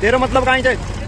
तेरा मतलब कहाँ से